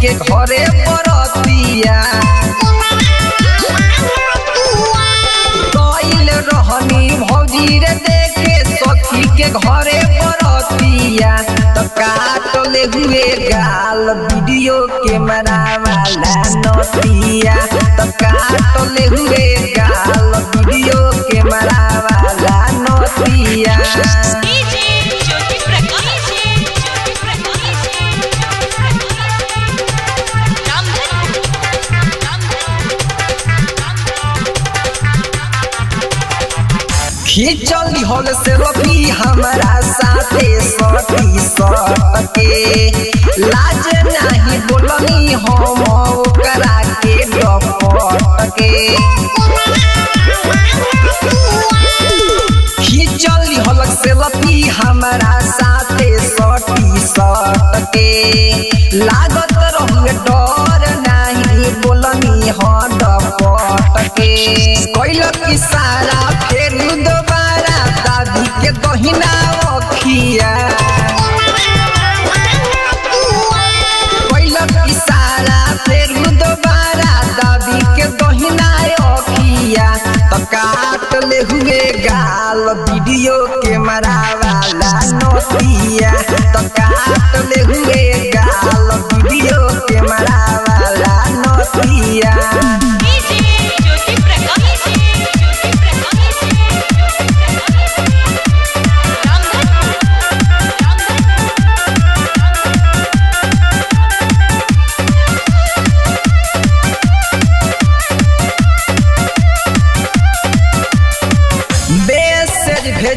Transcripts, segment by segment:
के घरे बरतिया गइल रहनी भौजी रे देखे सखी के घरे बरतिया तो काट ले हुए गाल वीडियो कैमरा वाला नतिया तो काट ले हुए गाल वीडियो कैमरा वाला हॉल से रफी हमारा साथे सटी सटके लाज नहीं बोलनी हम ओकरा के डपटके हमारा साथे सटी सटके लागत रहुए डर नहीं बोलनी हाँ डपटके कैलक इशारा फेर दोबारा तो काट ले हुए गाल वीडियो कैमरा वाला नोतिया डीजे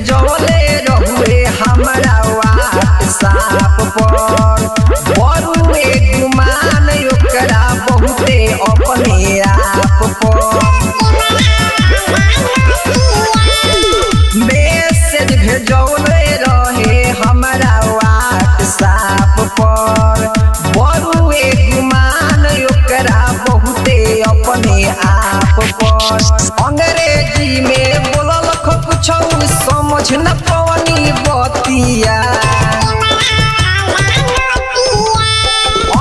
ज्योति पवनी बतिया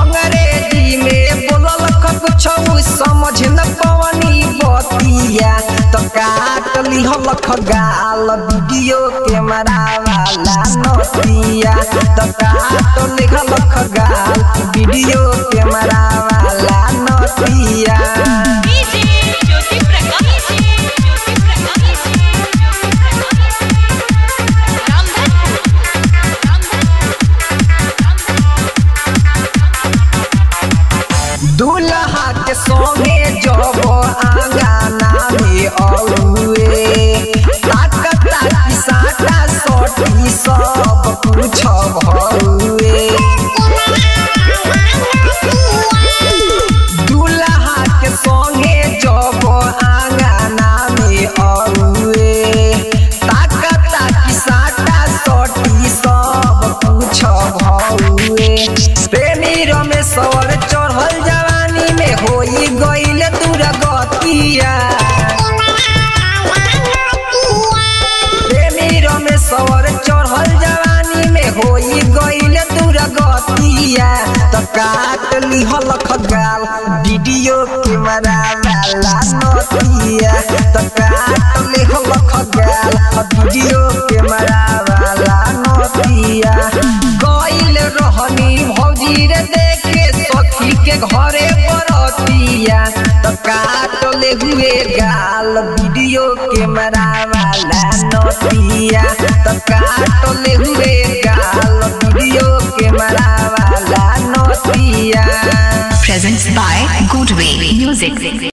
अंग्रेज़ी में बोलल कुछ समझ न पवनी बतिया तो काट लिहल गाल वीडियो कैमरा वाला नतिया तो काट लिहल गाल वीडियो कैमरा वाला नतिया काट लिहल गाल वीडियो कैमरा वाला नतिया तो काट लिहल गाल वीडियो कैमरा वाला नतिया गईल रहनी भौजी रे देखे सखी के घरे बरतिया तो काट ले हुए गाल वीडियो कैमरा वाला नतिया तो काट ले हुए presents by Goodway Music.